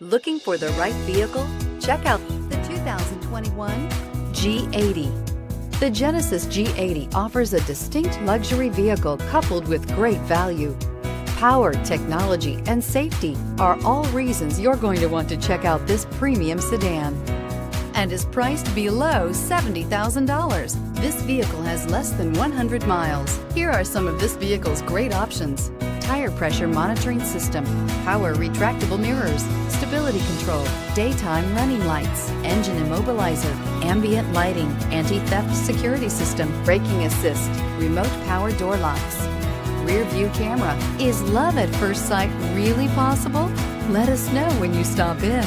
Looking for the right vehicle? Check out the 2021 G80. The Genesis G80 offers a distinct luxury vehicle coupled with great value. Power, technology, and safety are all reasons you're going to want to check out this premium sedan and is priced below $70,000. This vehicle has less than 100 miles. Here are some of this vehicle's great options. Tire pressure monitoring system, power retractable mirrors, stability control, daytime running lights, engine immobilizer, ambient lighting, anti-theft security system, braking assist, remote power door locks, rear view camera. Is love at first sight really possible? Let us know when you stop in.